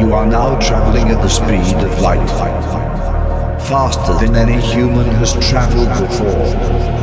You are now traveling at the speed of light. Faster than any human has traveled before.